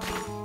Bye.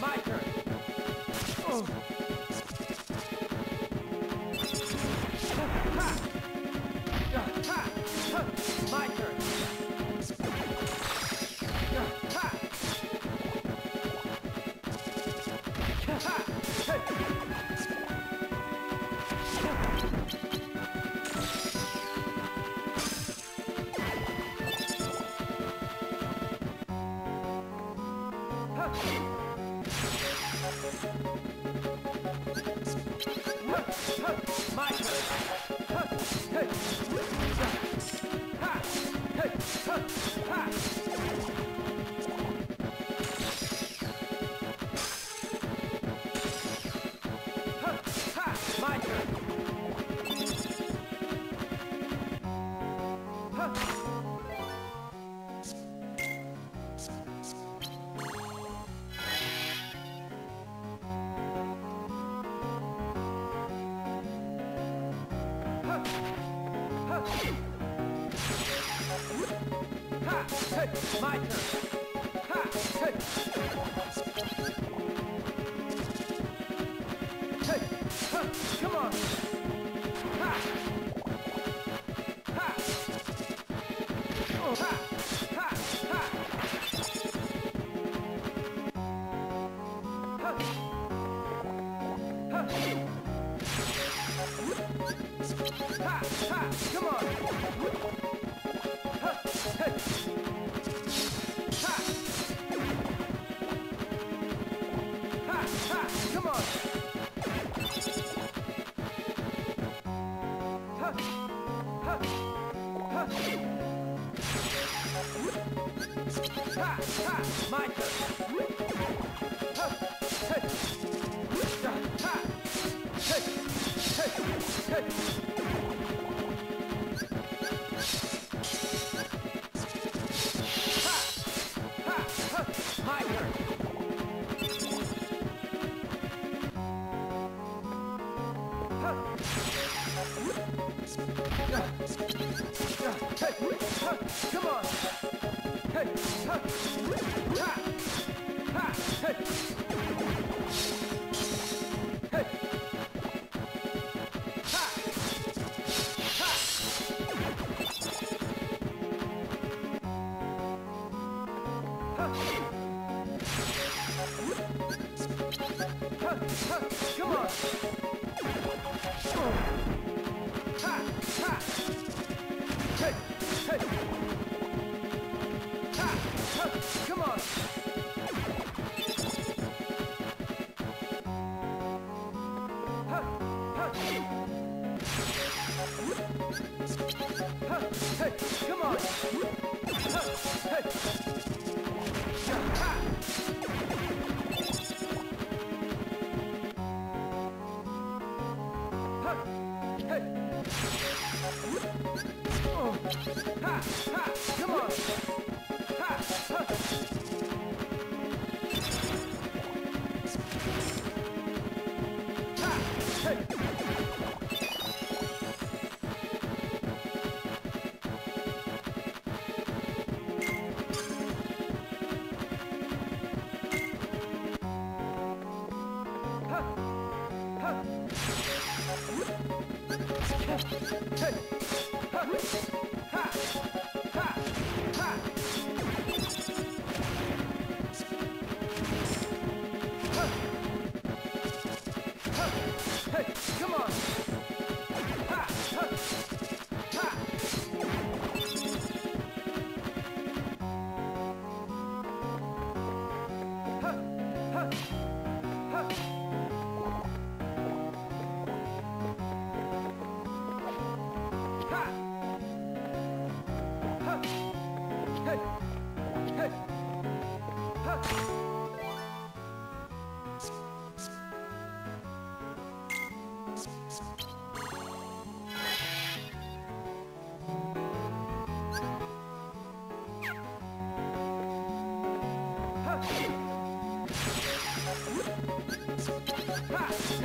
My turn. Oh. My.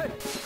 Hey!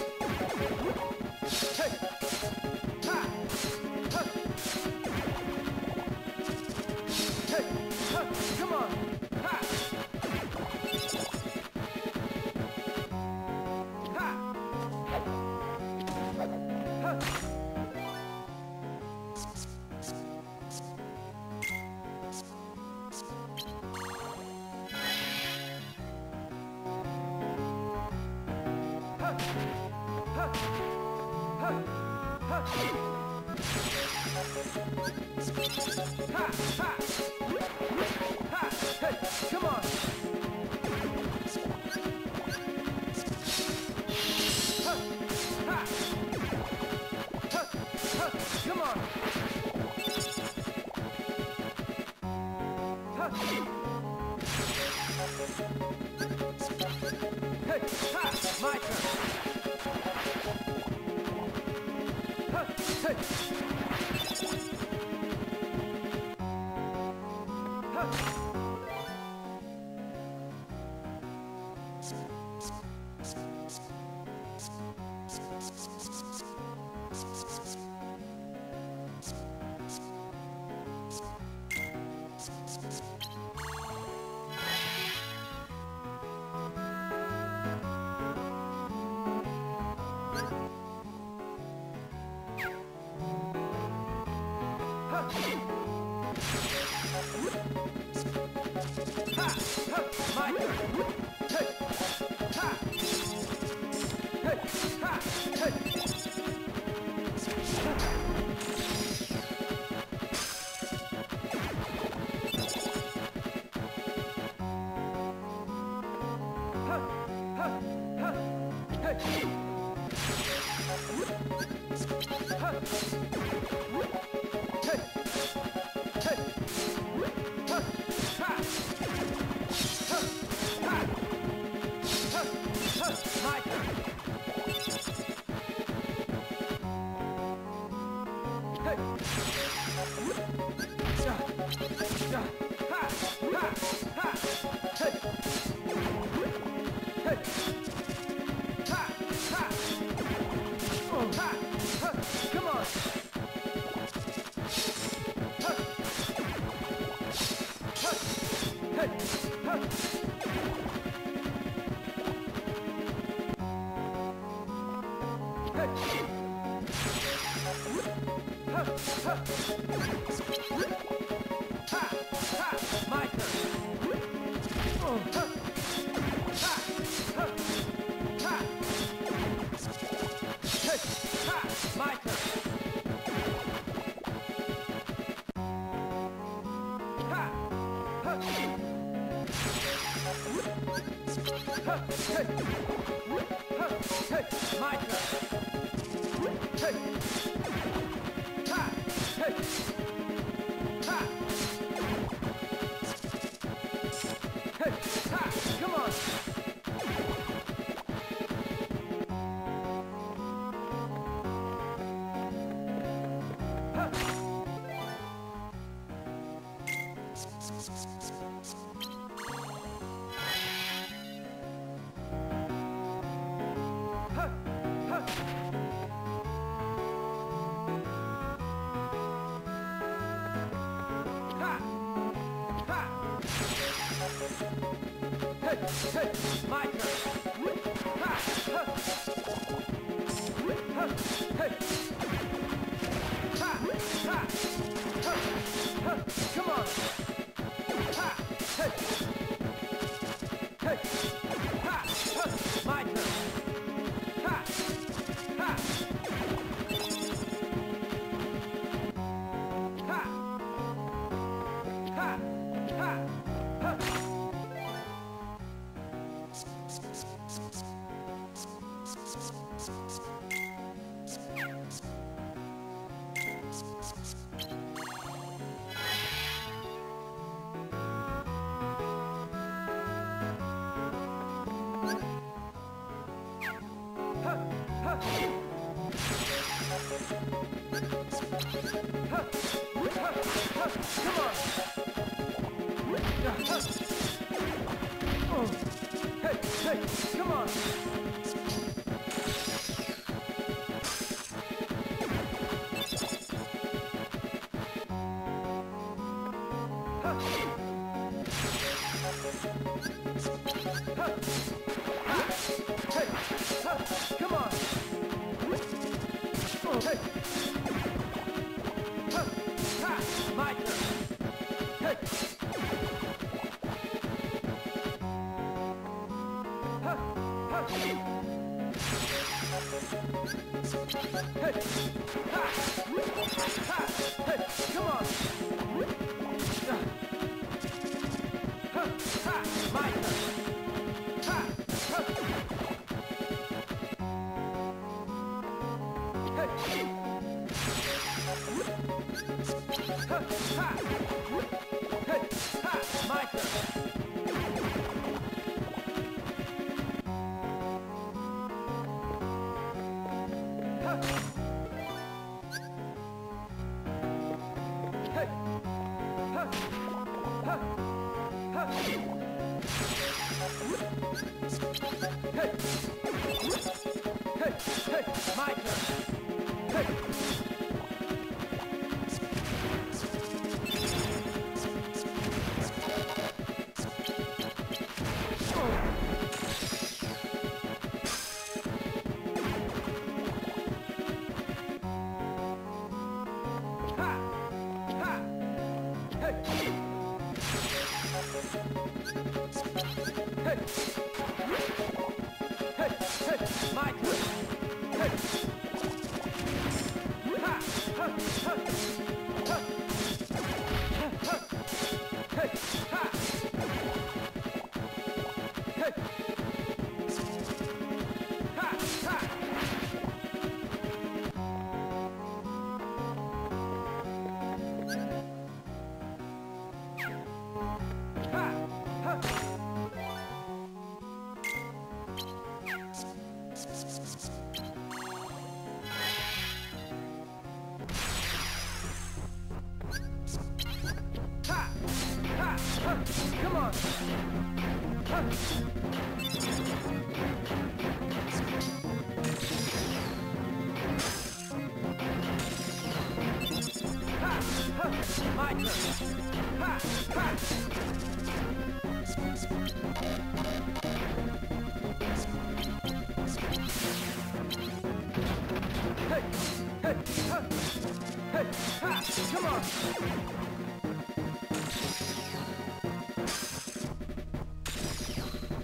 Come on!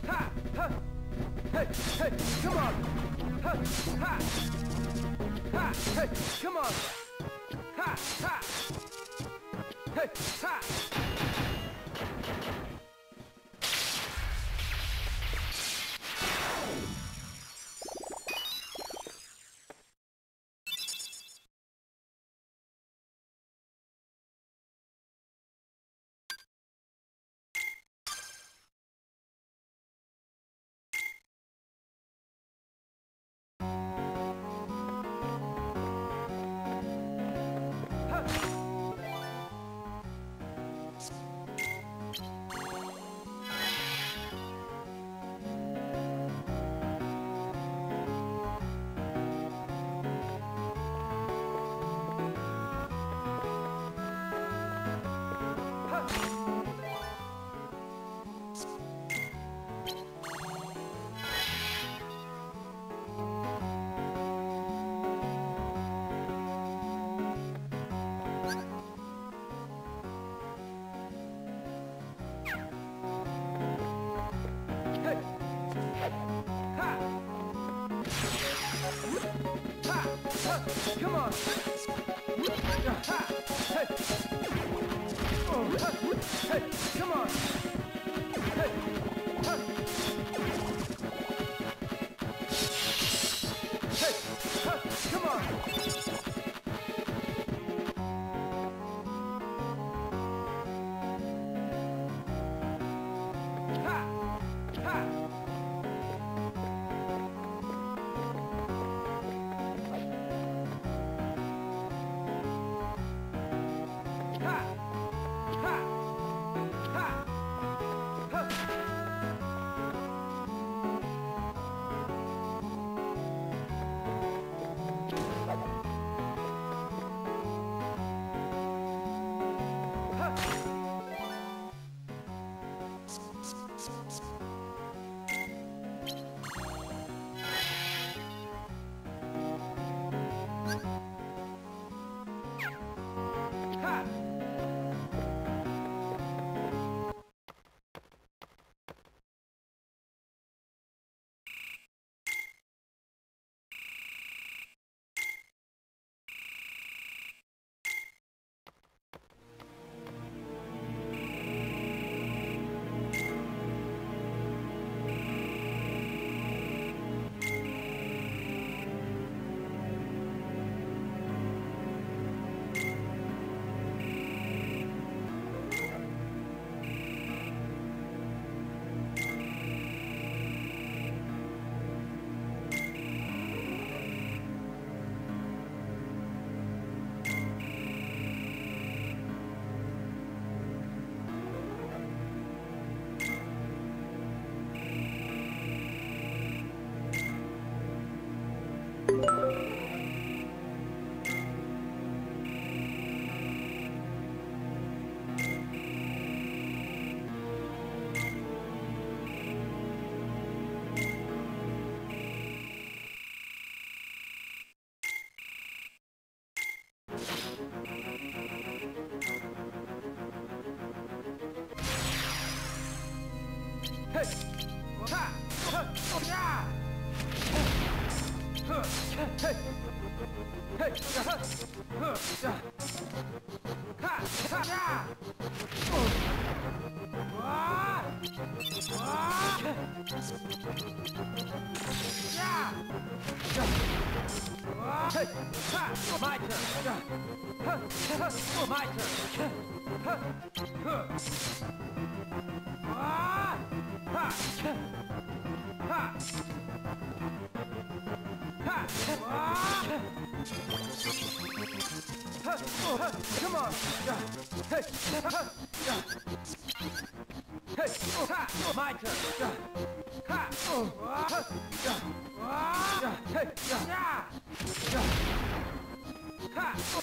Ha! Ha! Hey! Hey! Come on! Ha! Ha! Ha! Hey! Come on! Ha! Ha! Hey! Ha! My turn. Come on. Hey. Hey. My turn. Ha. Hey. Ha.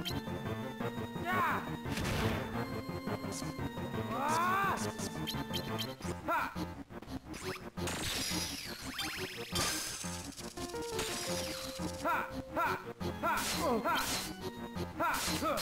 Ha! Ha! Ha! Ha! Ha!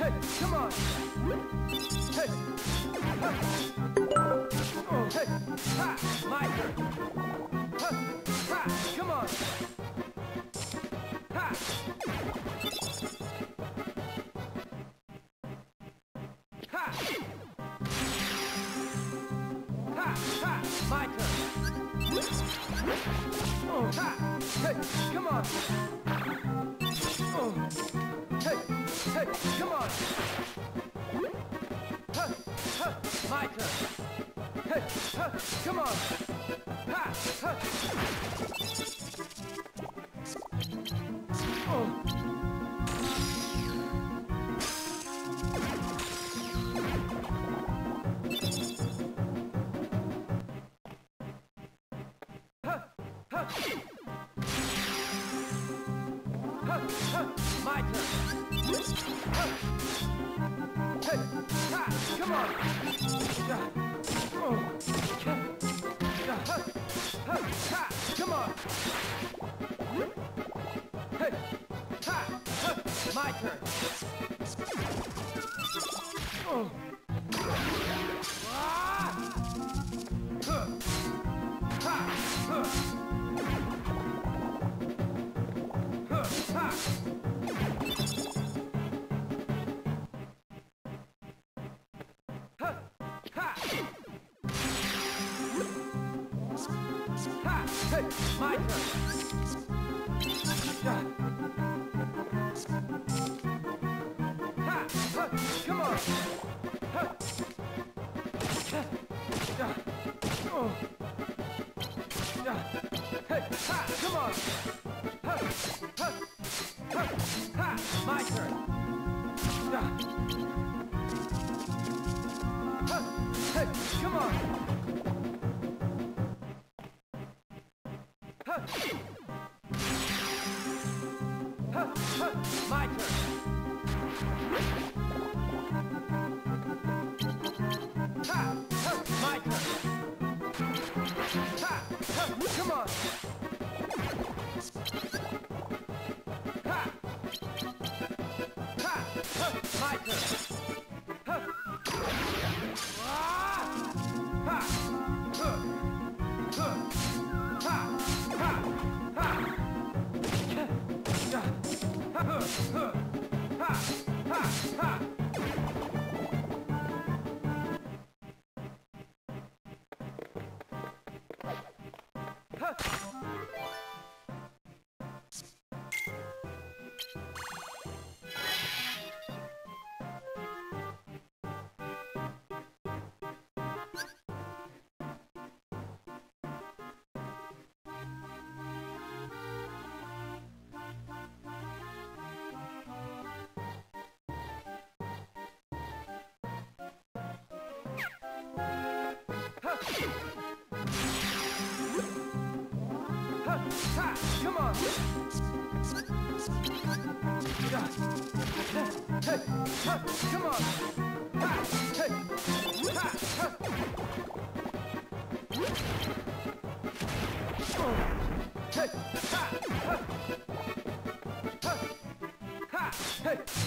Hey, come on. Hey. Come on! Ha! Ha!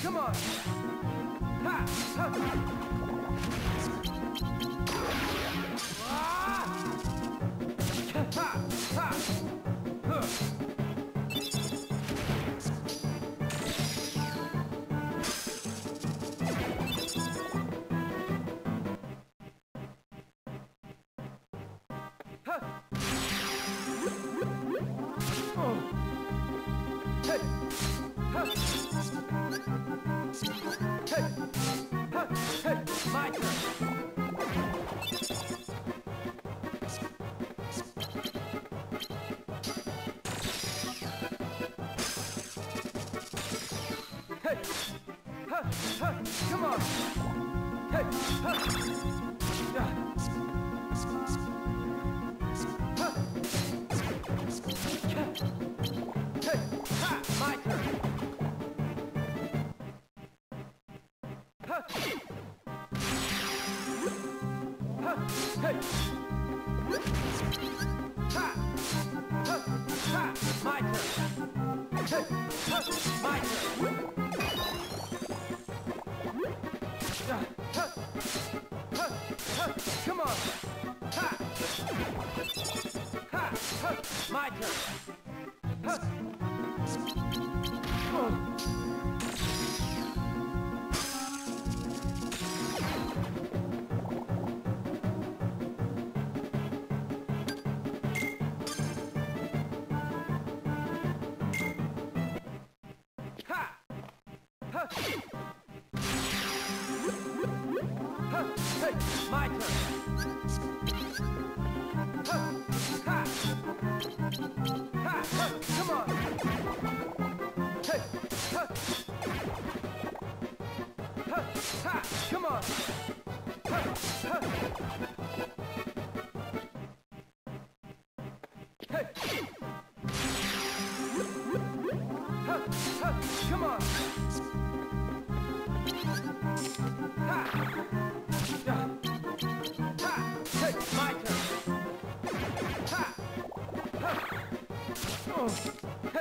Come on! Come! Ha! Ha! Ah!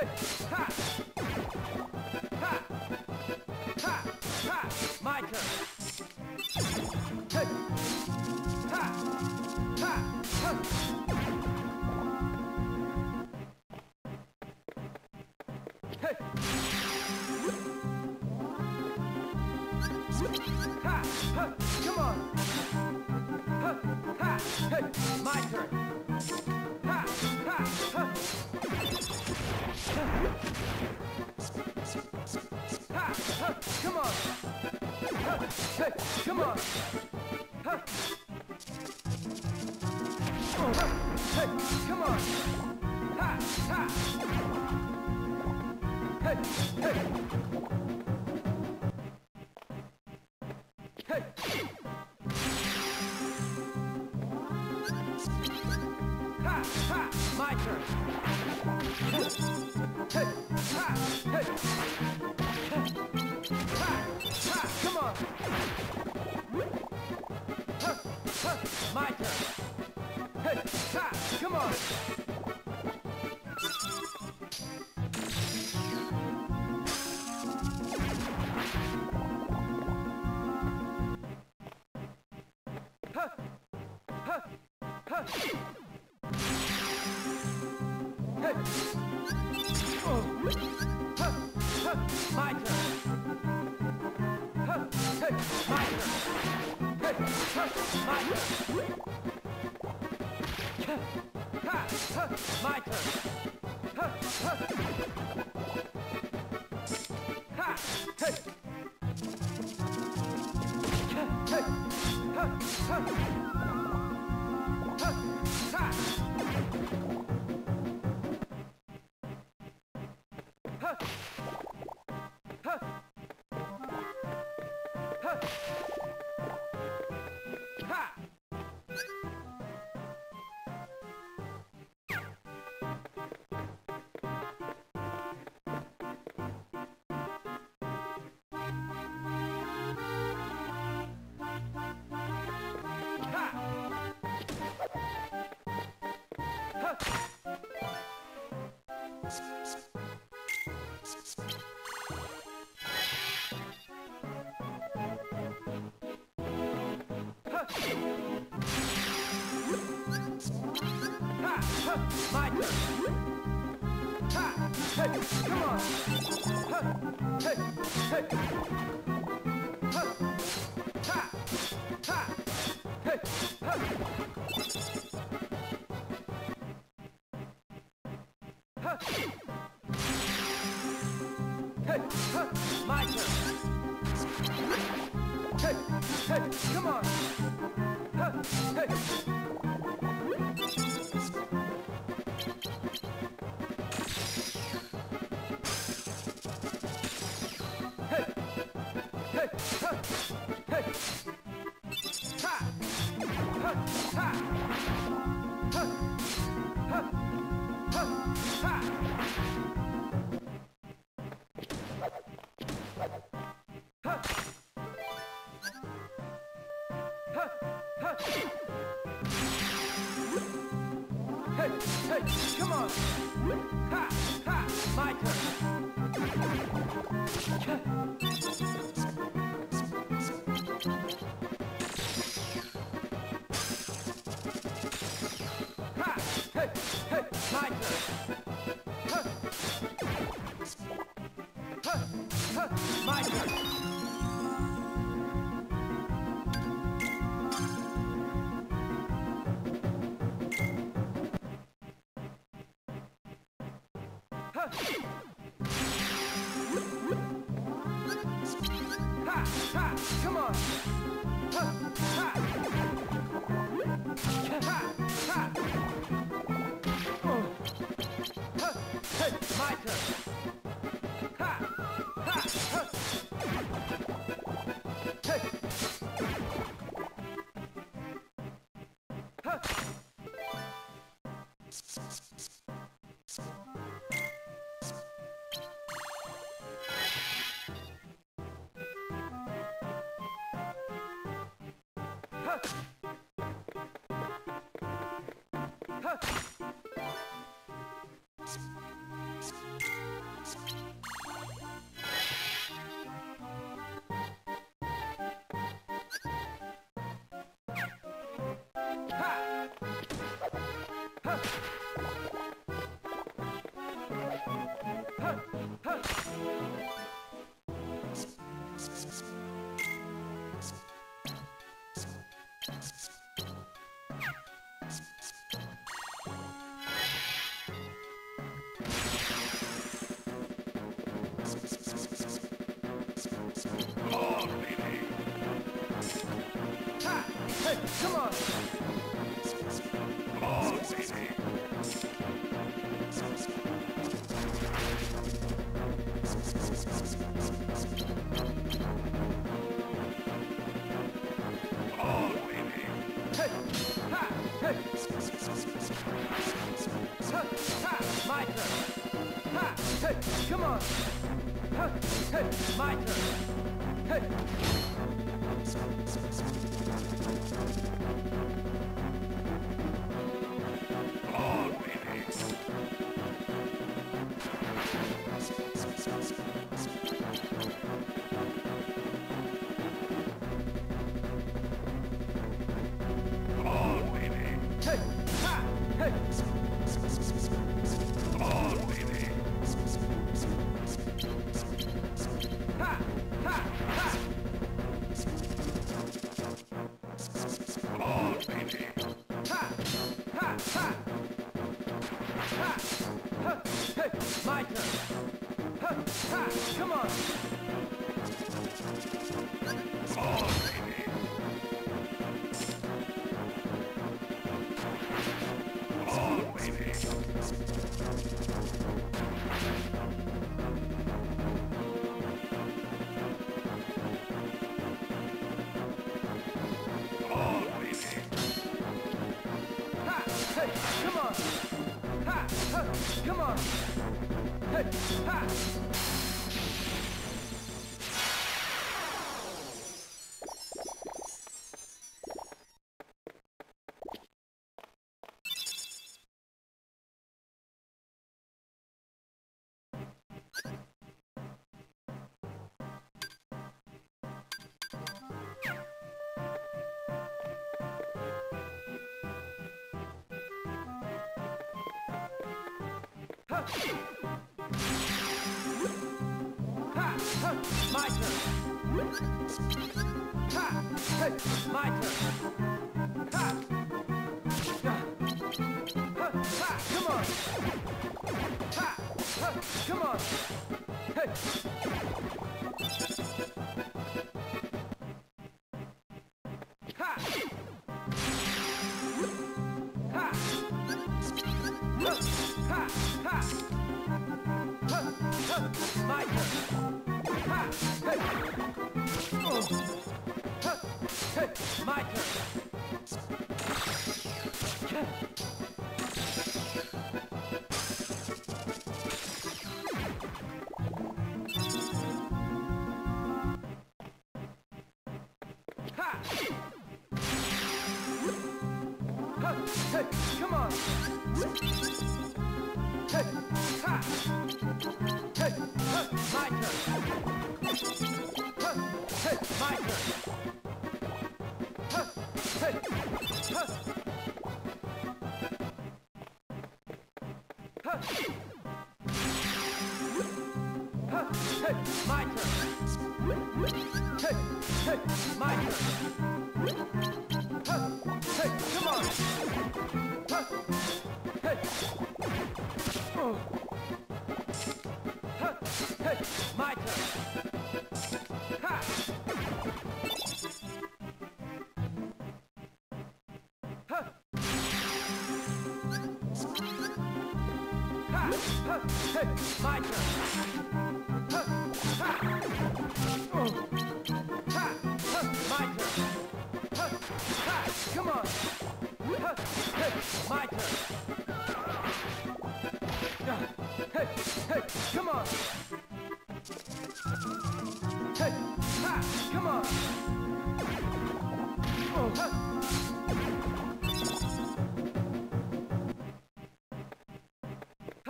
Good. Ha. My turn! My turn! My turn. Ha, ha. Ha, hey. Ha, hey. Ha, ha. Ha! Ha! Ha! Hey. Come on. Come on! Fighters! Come on. My turn. Ha! Hey, my turn. Ha! Ha! Ha! Come on! Ha! Ha! Come on! Hey!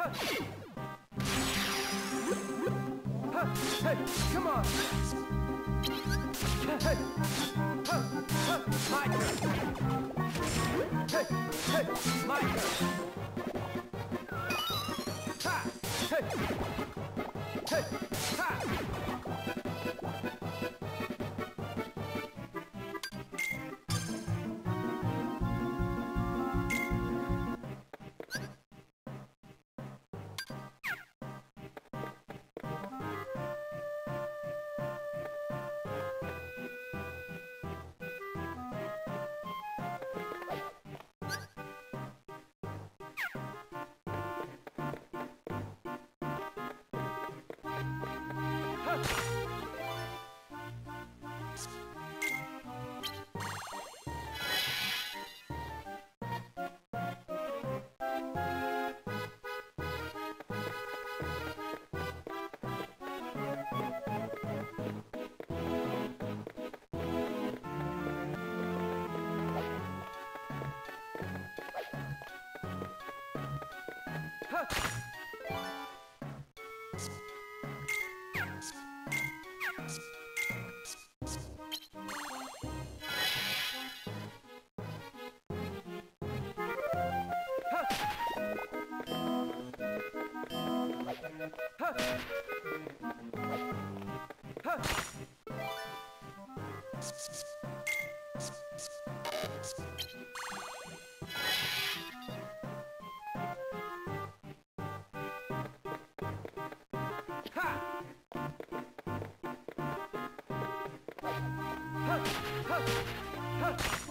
Hey, come on! Hey, my turn! Hey, hey, my turn! Ha! Hey! Hey! Ha! Ha! Ha!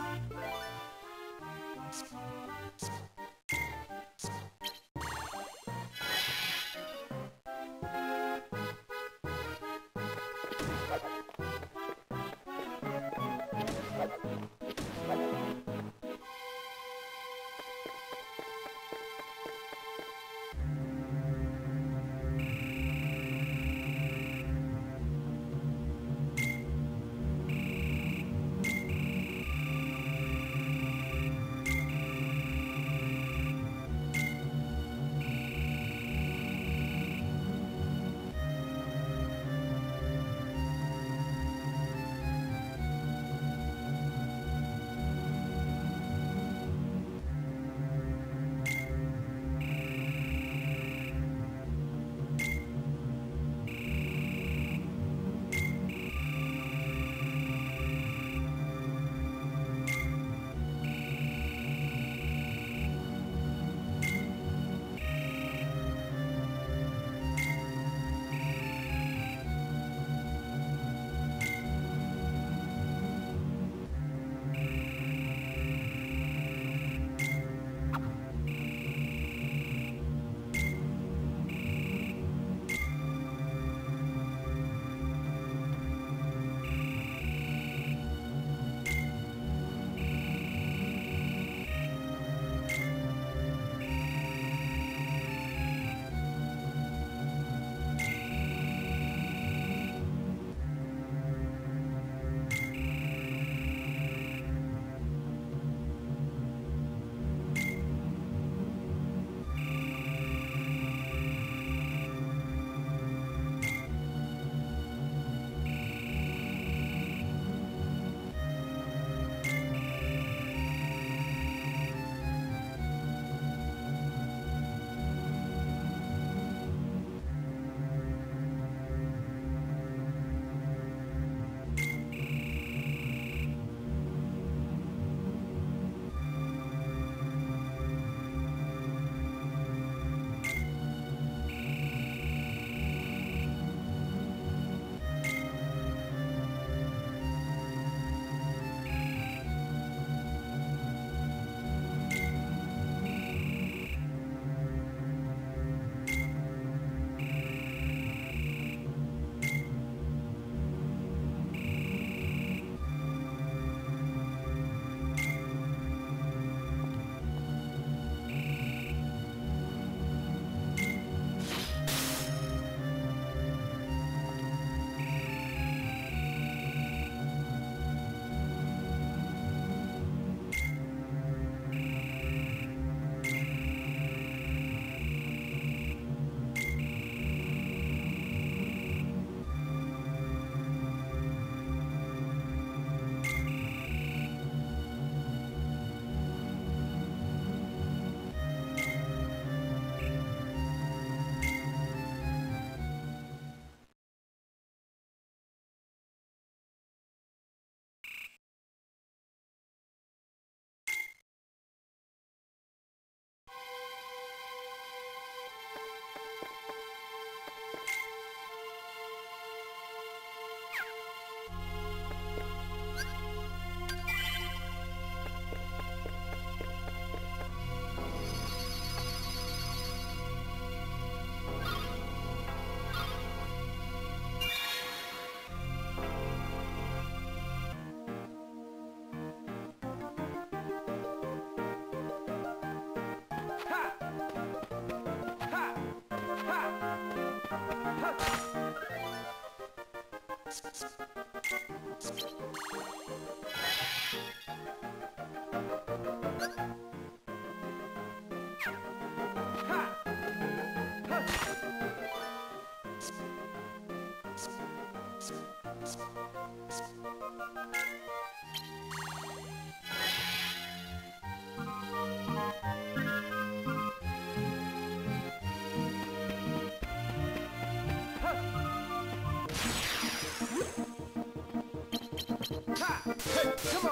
Come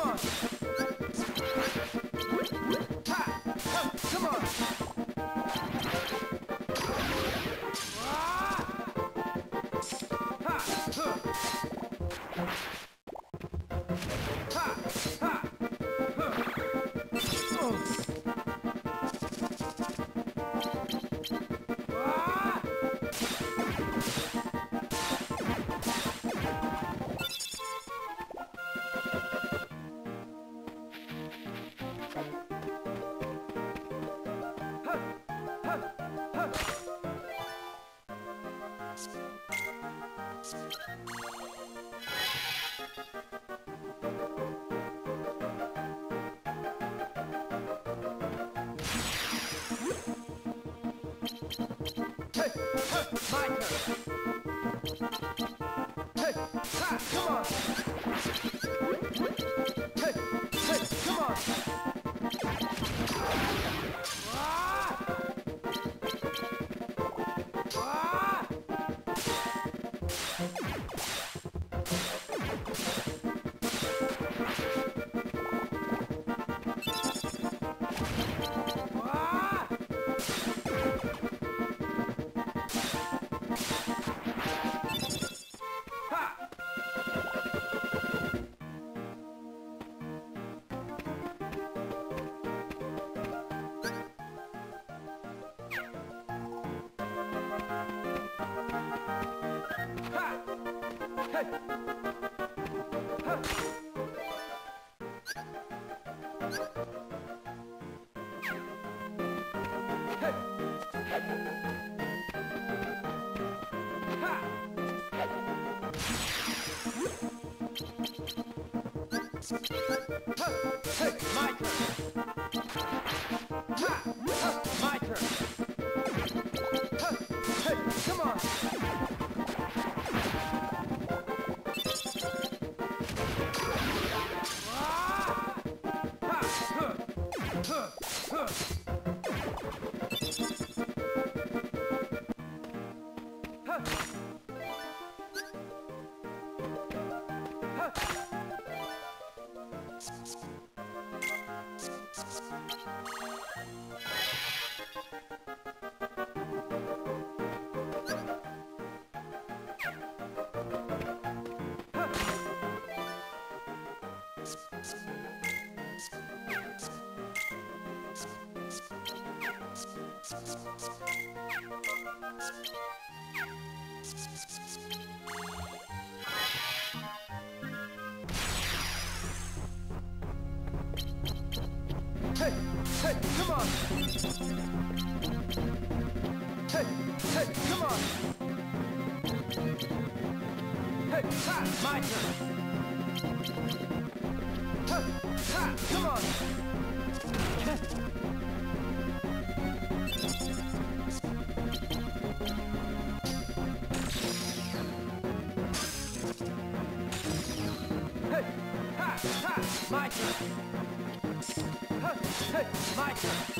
on. was my turn. Thank you. Hey, hey, come on! Come on! Ha, my turn! Ha, ha, come on! My turn. My turn.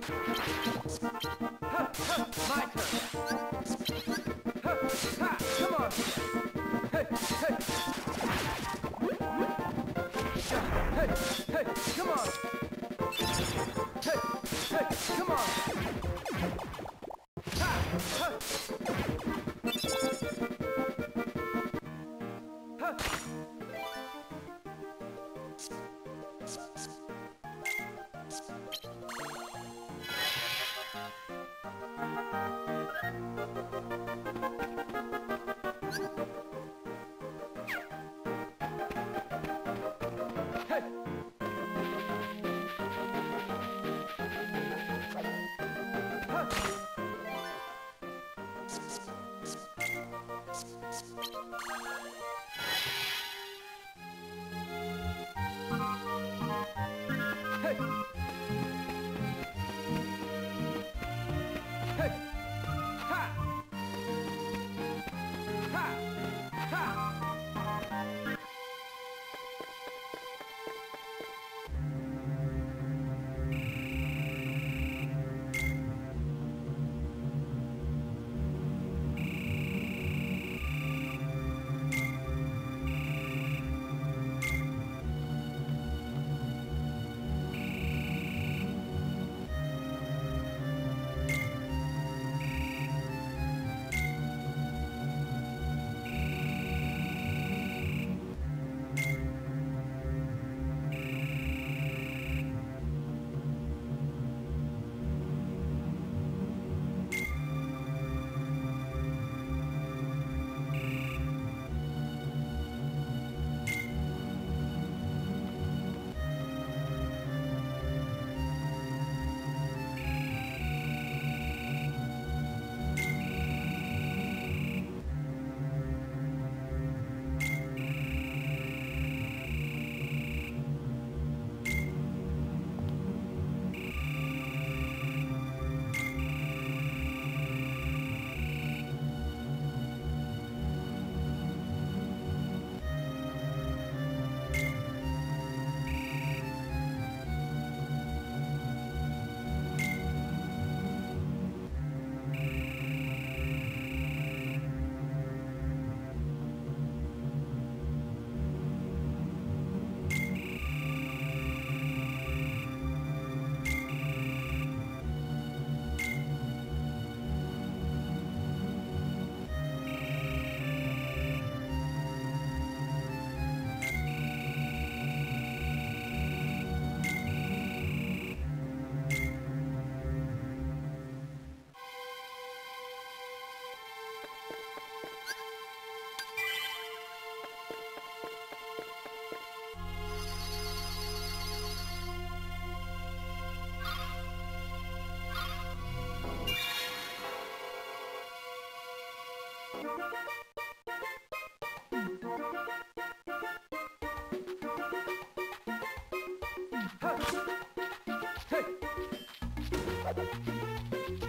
My turn. Hey!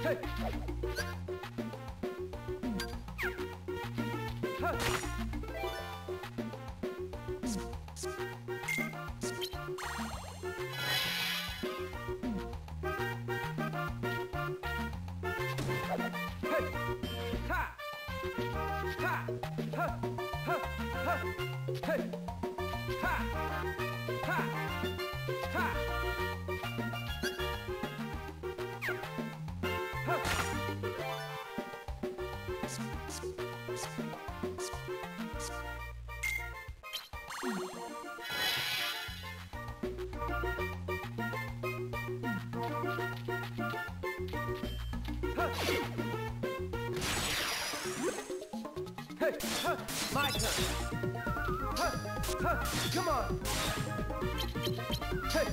Hey! Hey! Hey, come on. Hey,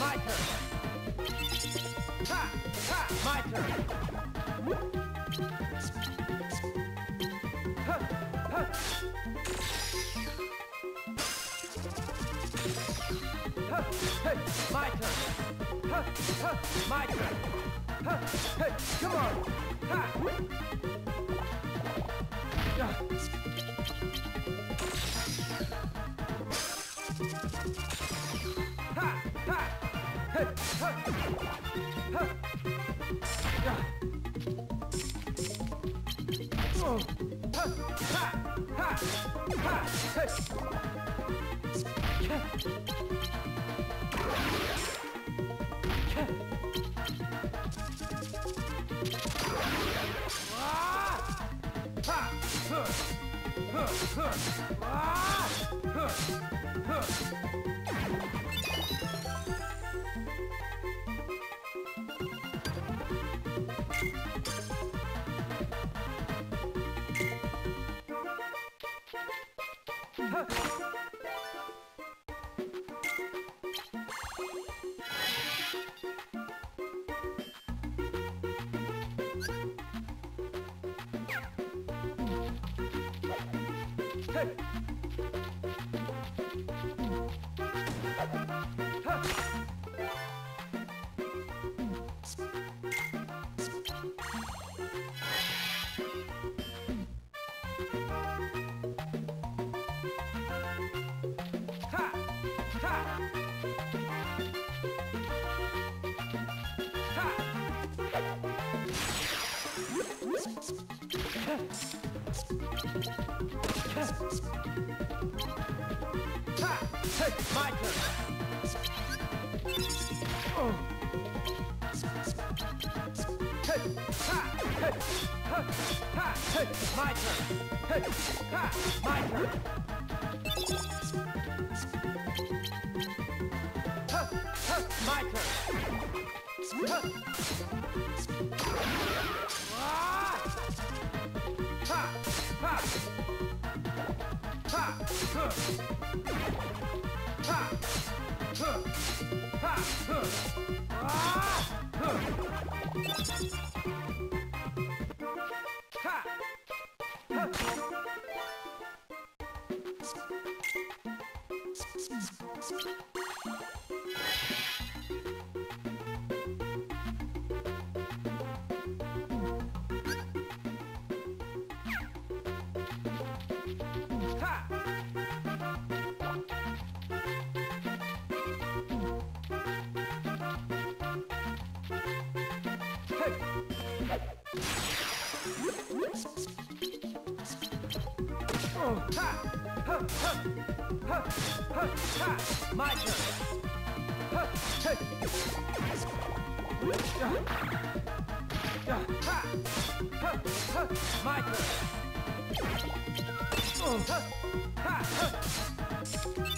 my turn. like that. Ha, hey, come on. Ha. Ha, hey, oh. Ha! Ha! Ha! Hey! 哼啊哼哼 My turn. Oh. My. My turn. My turn. My turn.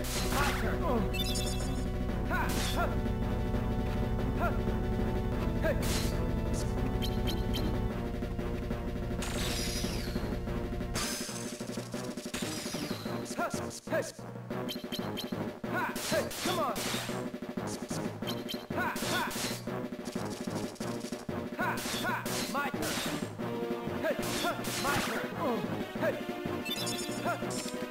My turn! Hey! Hey!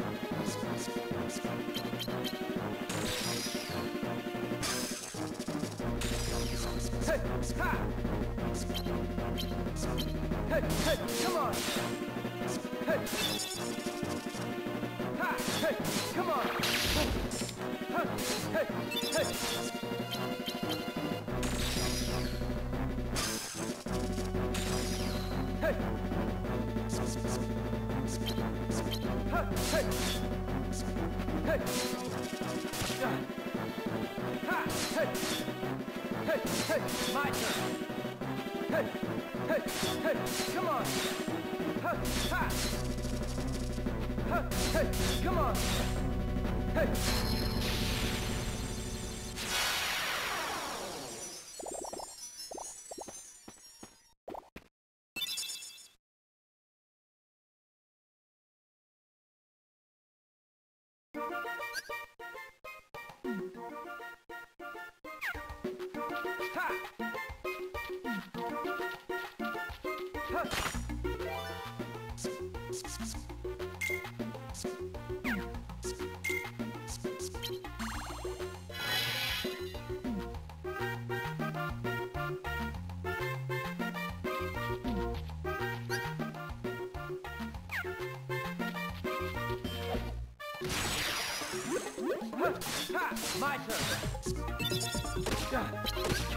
Hey, hey, come on. Hey. Ha, hey, come on. Ha, hey, hey. Hey. Ha, hey. Hey. Ha, hey. Hey, hey, my turn. Come on. Hey.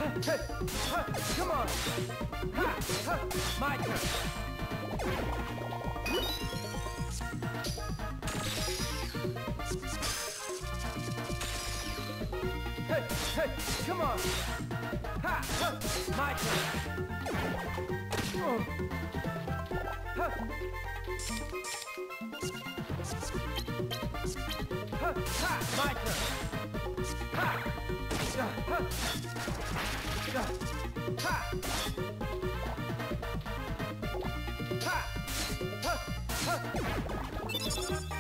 Come on. My turn. Hey, hey, come on. Ha, ha, my turn. Oh. Ha. Ha, ha, my turn. Ha. Ha. Yeah. Ha. Ha.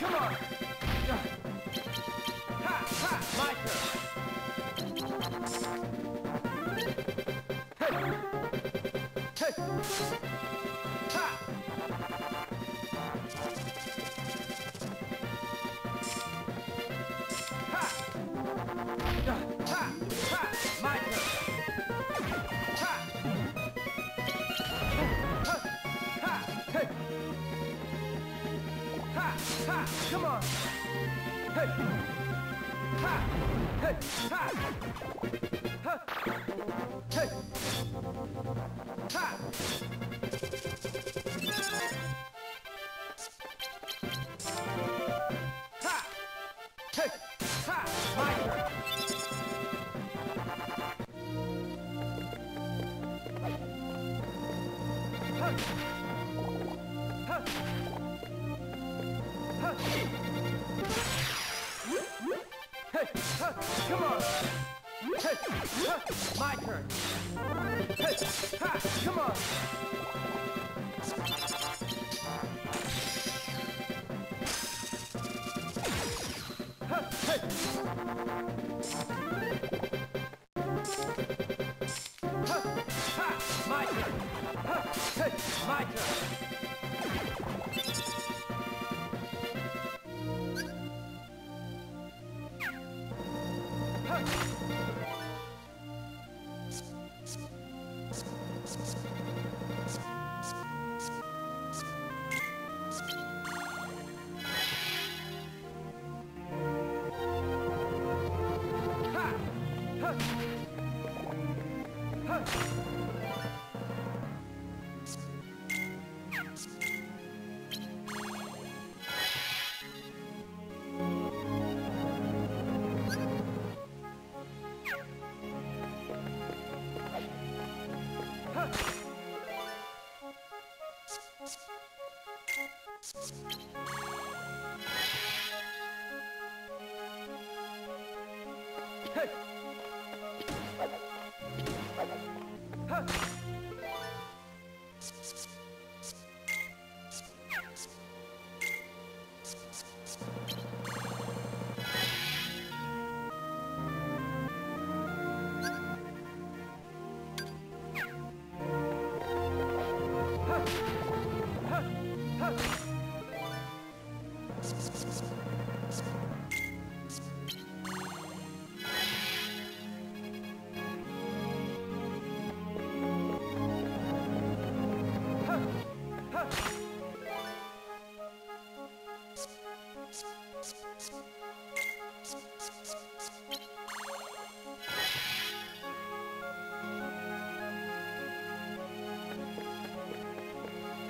Come on. Come on. Hey. Ha. Hey.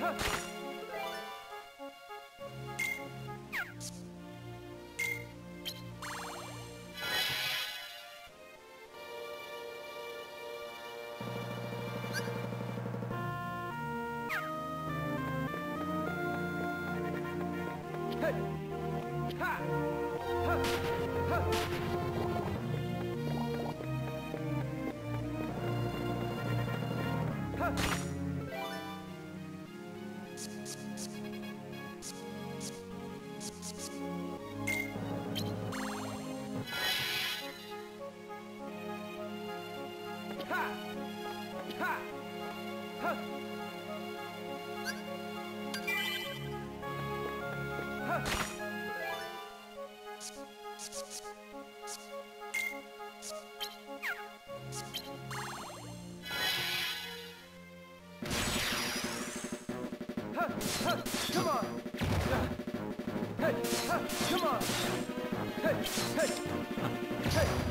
哼。Come on, come on, come on, come on, come on, come on.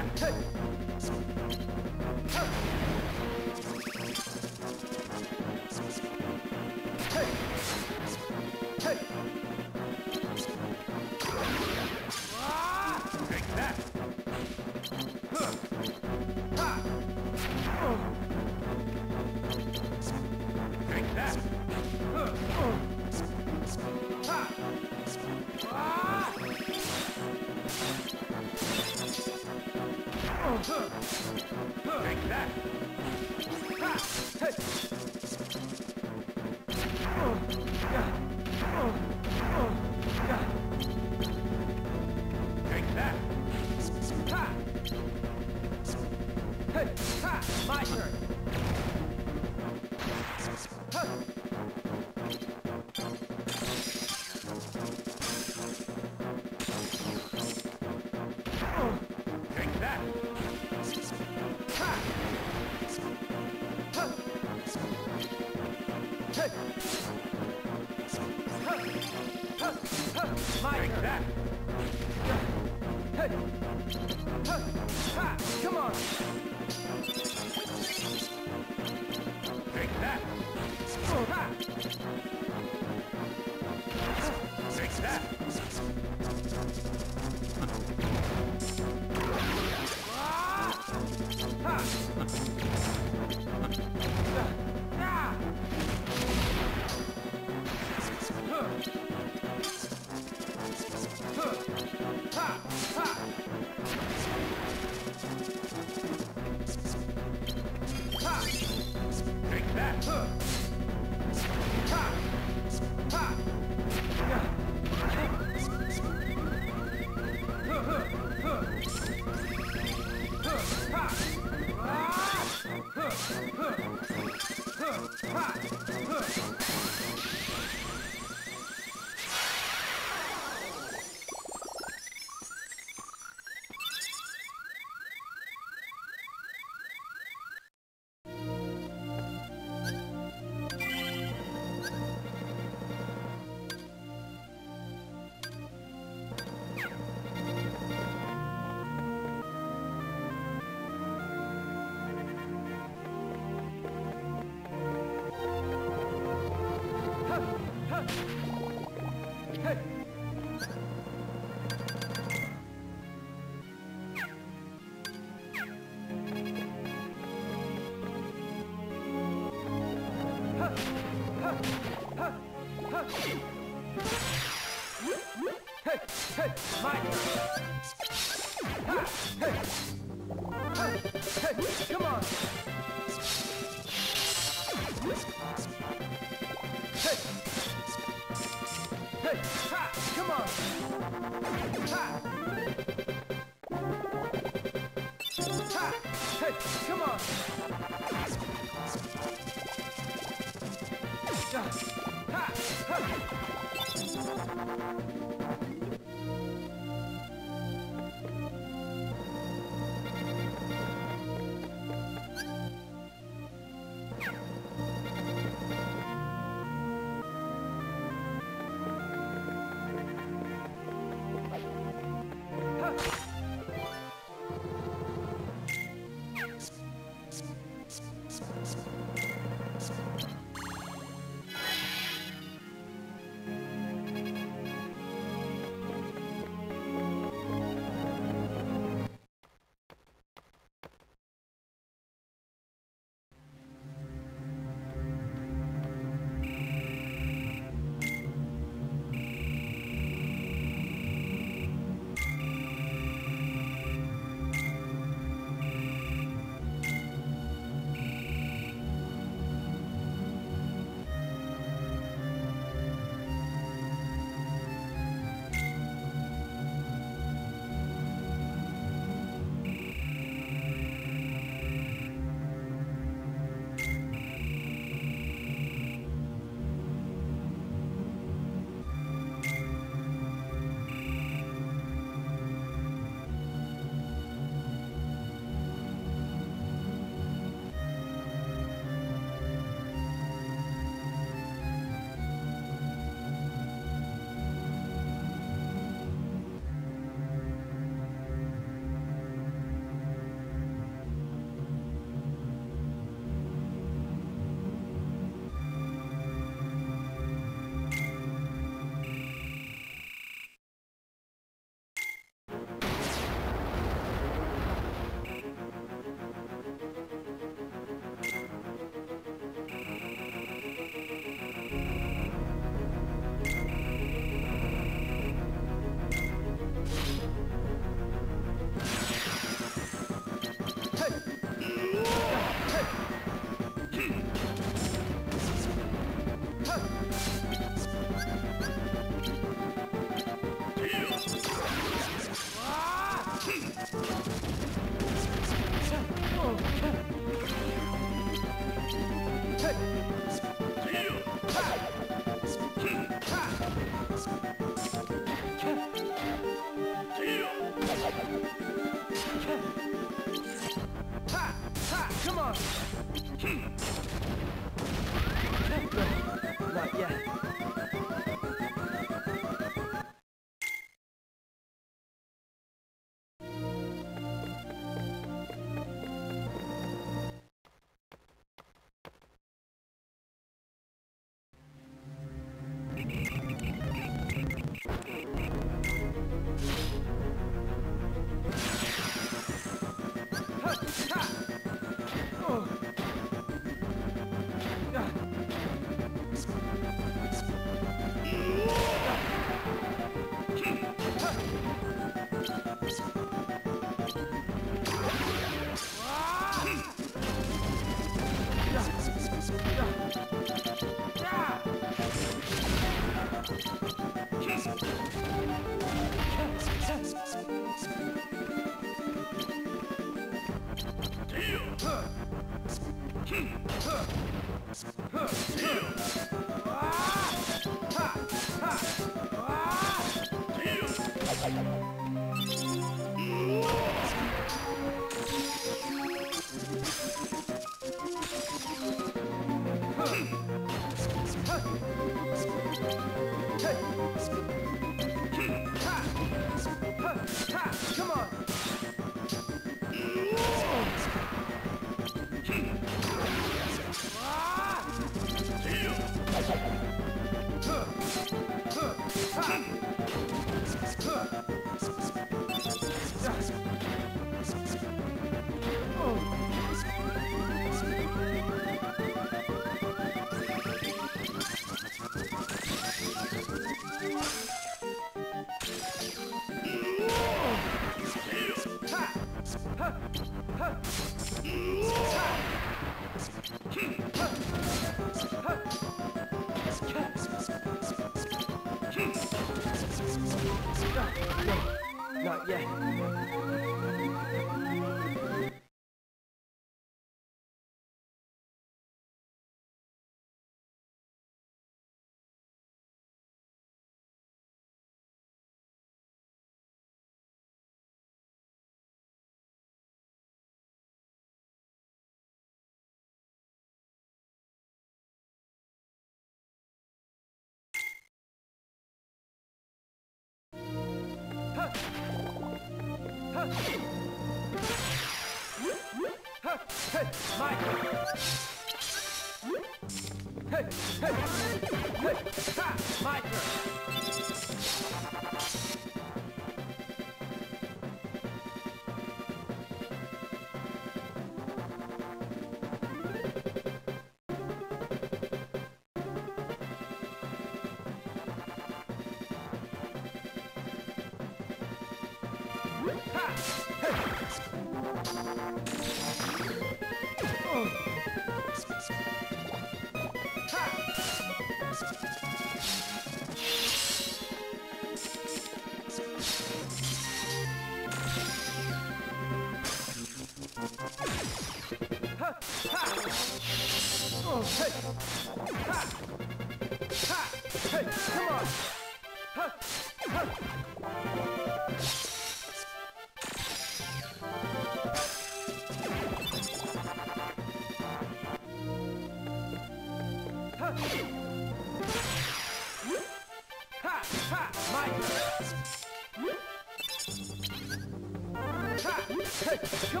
Come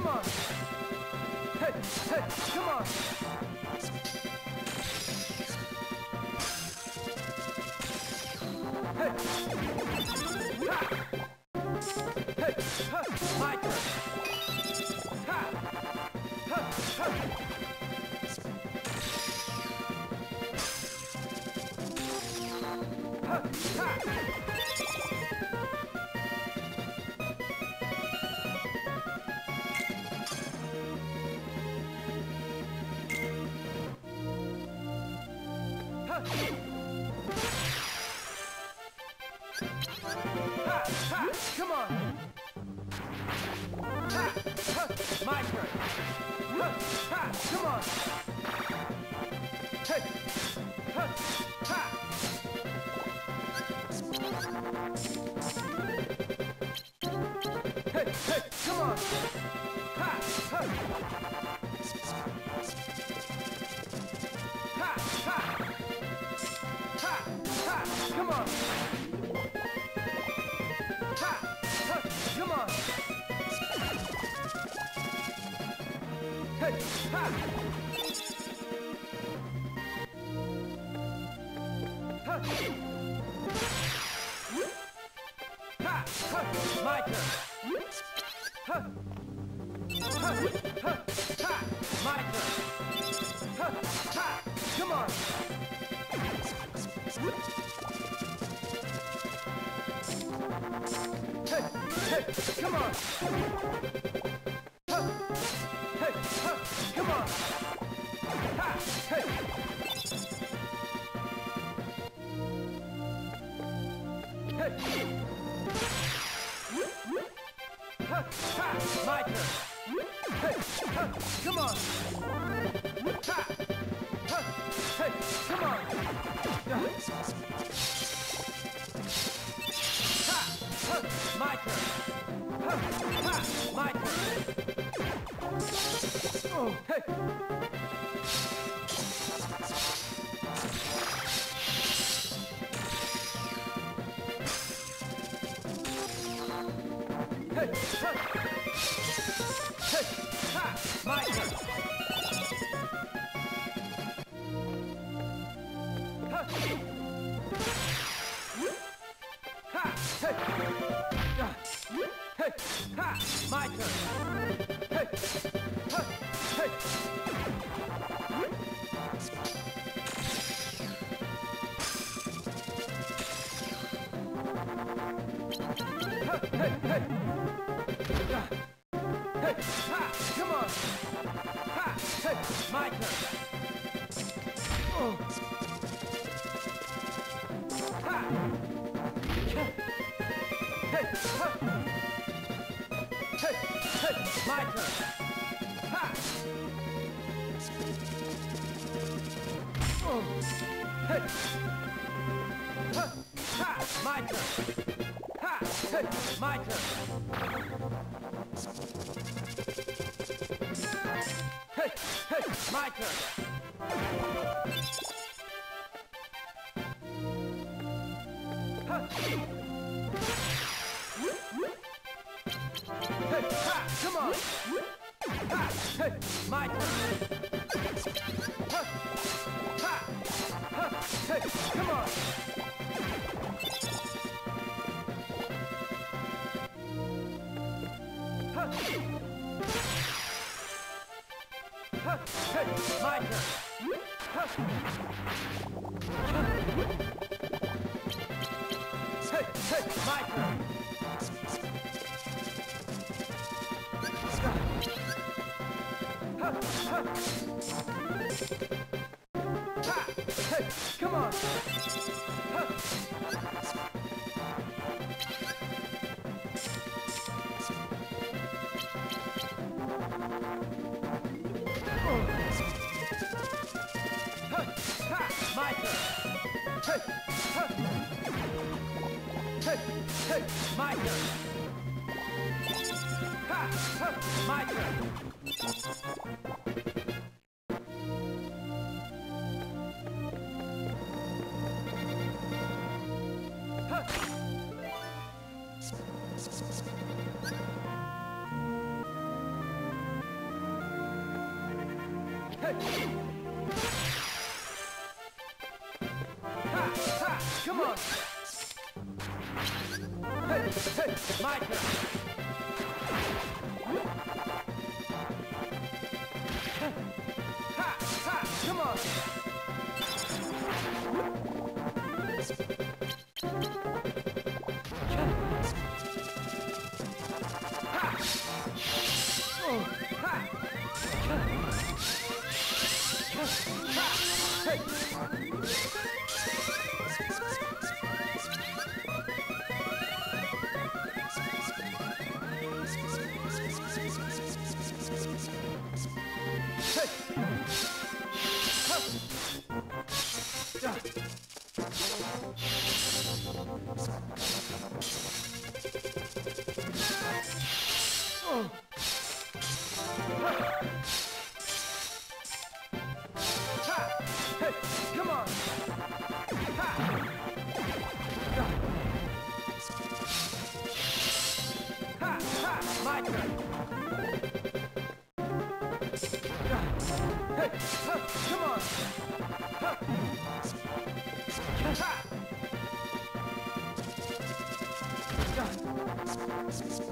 Come on! Ha! My turn. Hey, hey, my turn. Come on! Christmas. Party.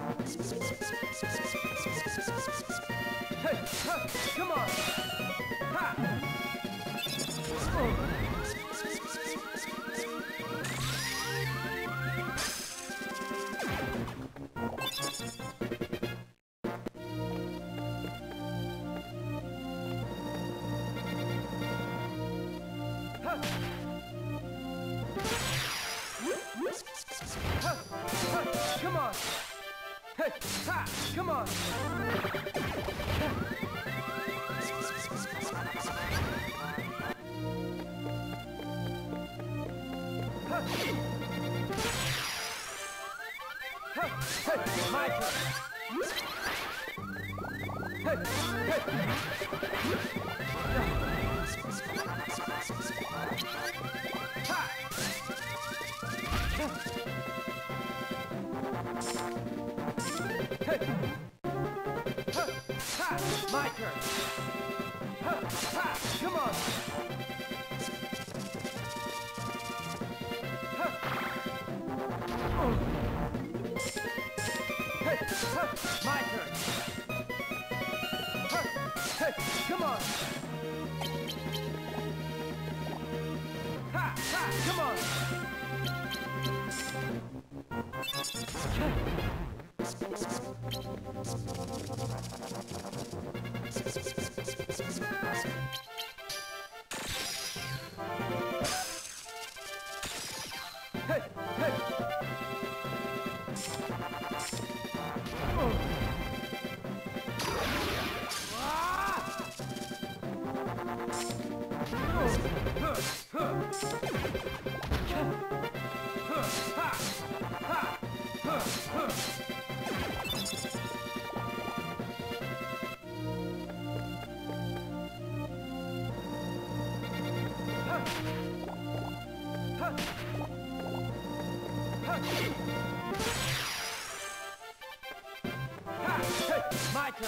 Ha,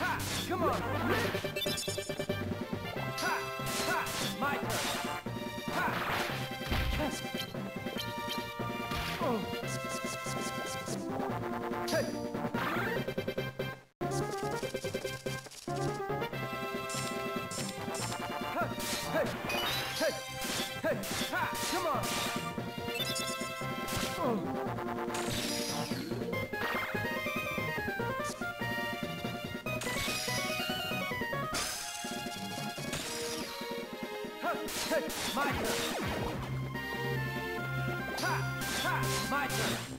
ha, come on! Ha! Ha! My turn! Ha! Yes! Oh! Hey! Hey! Hey! Hey! Ha! Come on! My turn. Ha! Ha! My turn.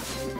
Yeah.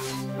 My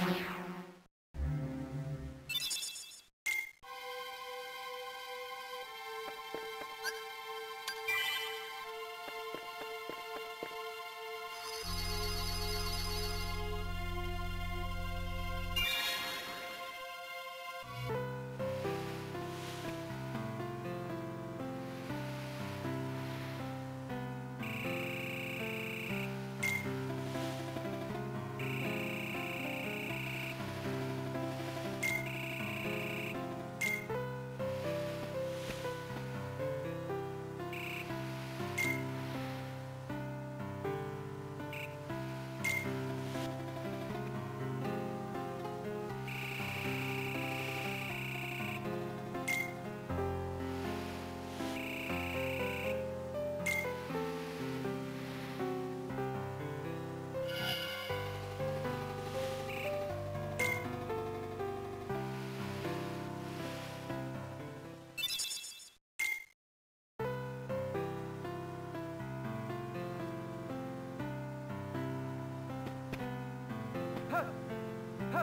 Yeah.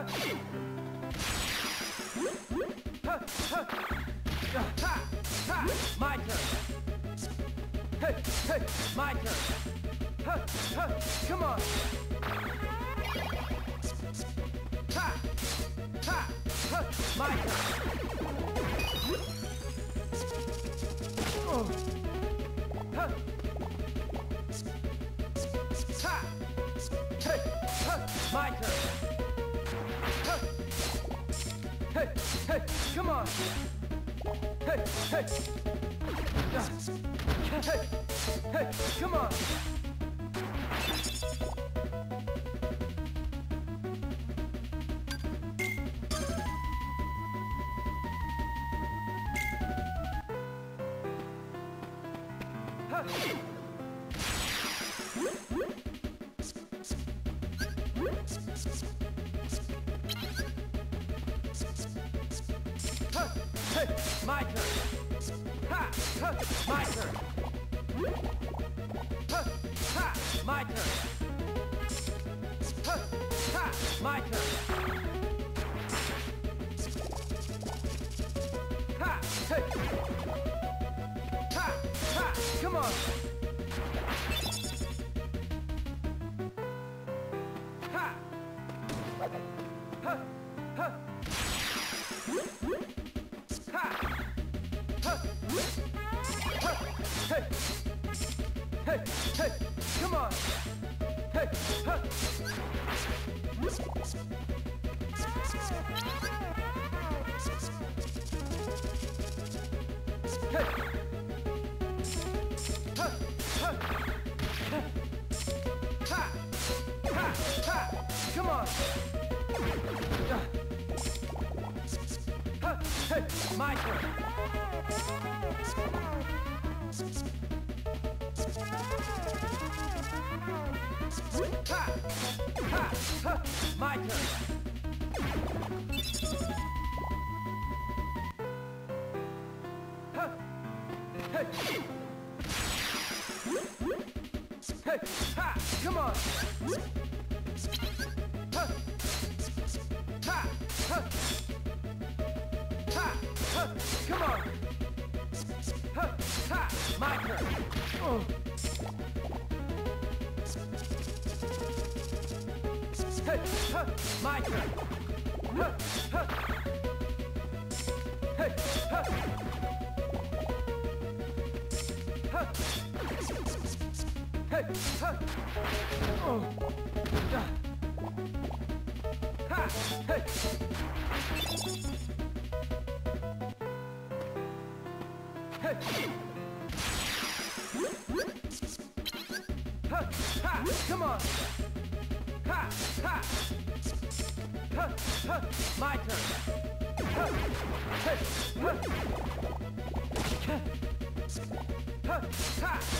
My turn. My turn. Come on. My turn. Hey, hey, come on. Hey, hey. Hey, come on.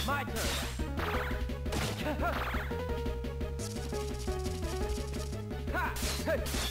My turn. Ha! Hey!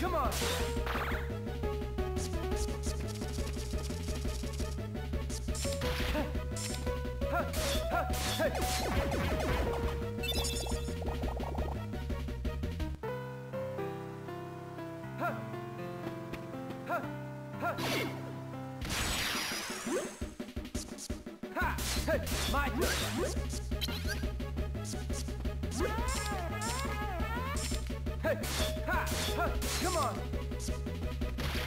Come on! My! Hey! Ha! Ha! Come on!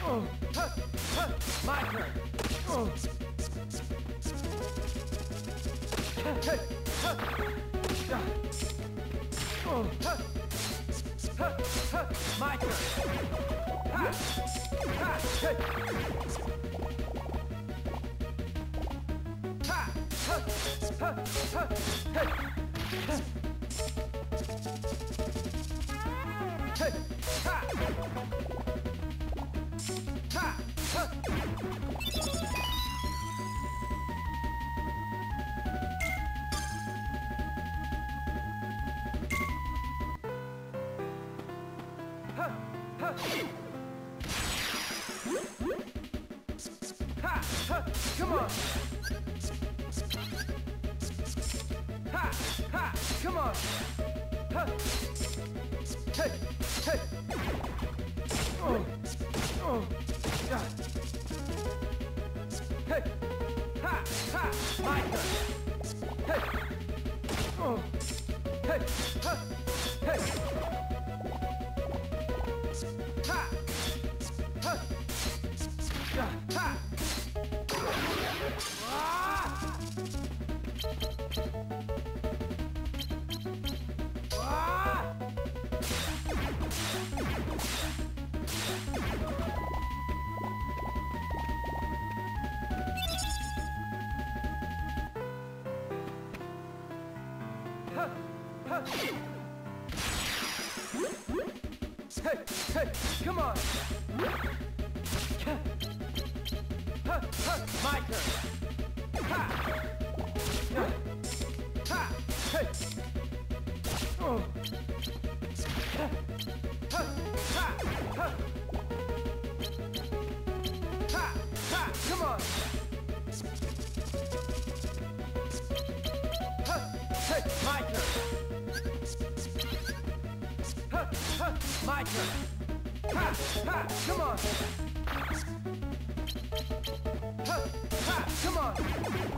Oh! Ha! Ha! My turn! Oh! Hey! Ha! Yeah. Oh! Ha! Ha! Ha! My turn! Ha! Ha! Hey! Come on! Yeah. Ha! My turn! Ha! Ha! Come on! Ha! Ha! Come on!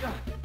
Ha!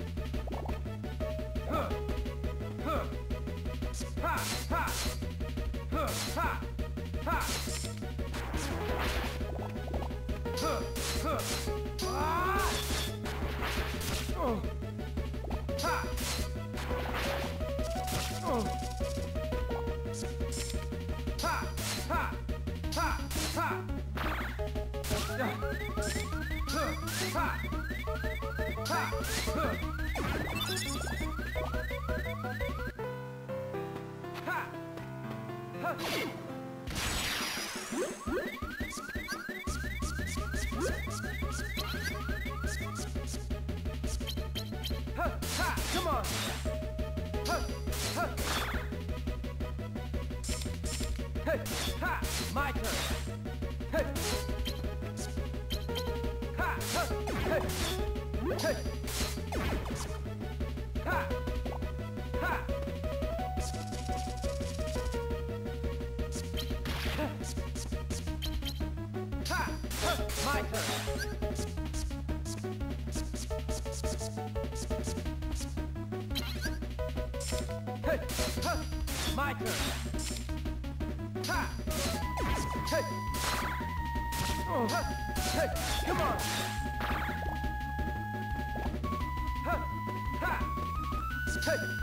Hey! My turn. Ha! Hey! Oh, ha! Hey! Come on! Ha! Ha! Hey!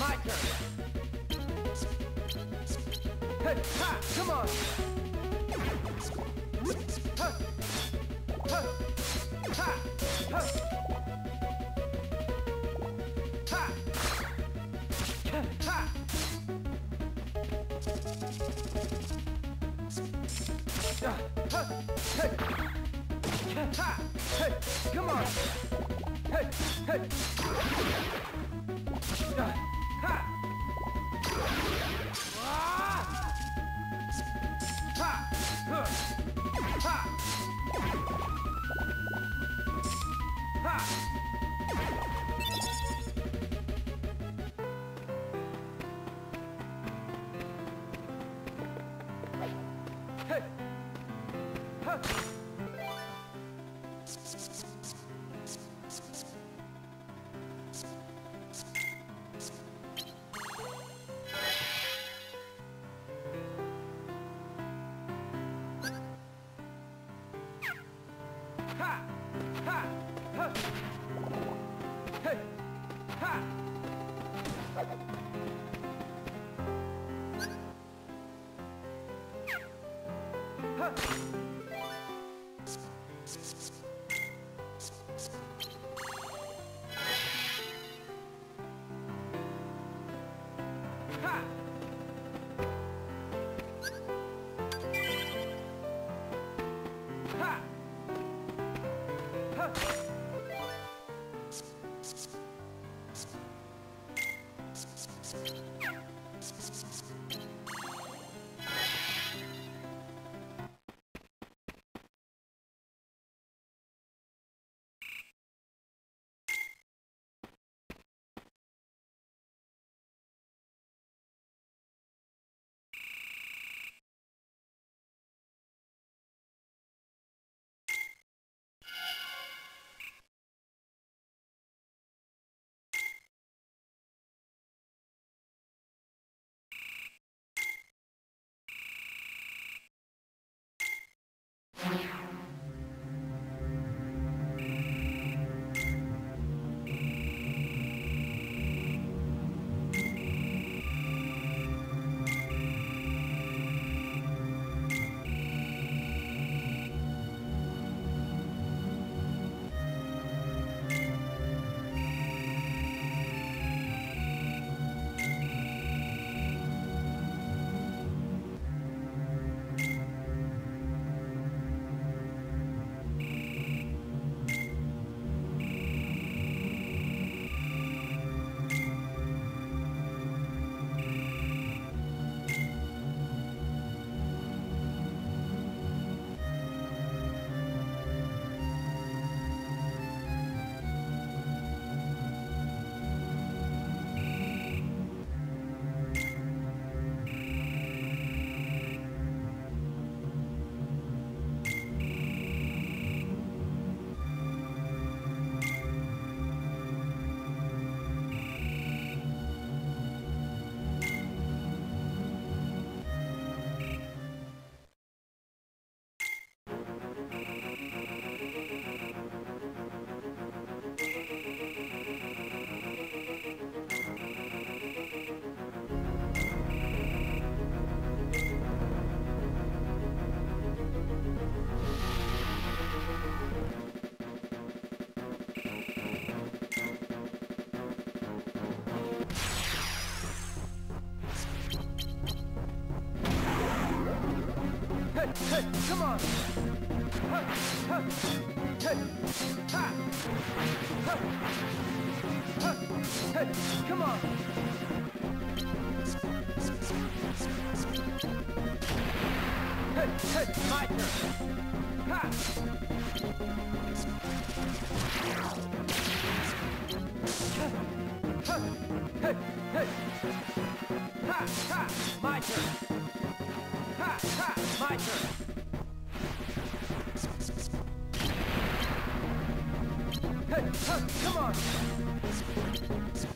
My turn. Ha, come on. Ha. Come on! Hey! Hey! Ha! Ha! Yeah. Hey, hey, come on! Ha, ha, hey, ha, ha, ha, hey, come on! Hey, hey, my turn! Ha, hey, hey! Ha, ha, my turn! Ha, ha, my turn! Come on!